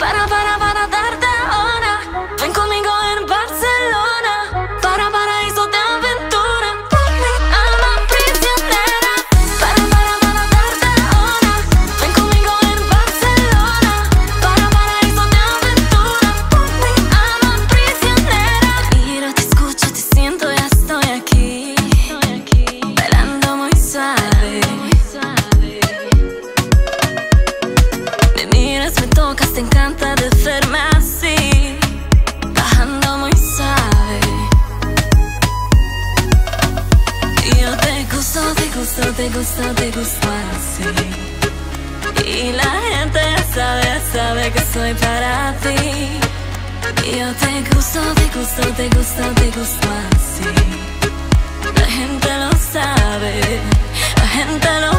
para, para. tocas te encanta de verme así, bajando muy suave. Yo te gusto, te gusto, te gusto, te gusto así. Y la gente sabe, sabe que soy para ti. Yo te gusto, te gusto, te gusto, te gusto así. La gente lo sabe, la gente lo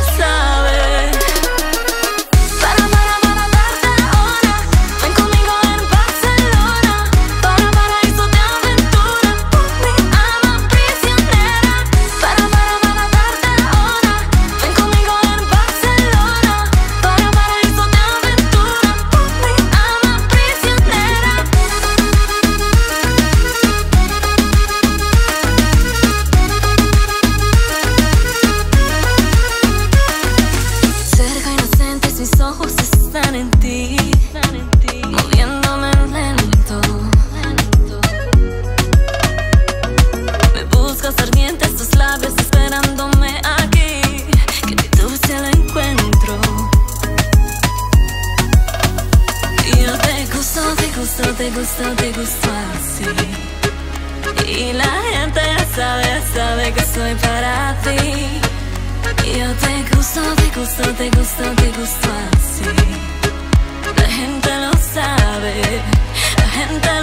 gusto, te gusto, te gusto, te gusto así. Y la gente sabe, sabe que soy para ti. Yo te gusto, te gusto, te gusto, te gusto así. La gente lo sabe, la gente.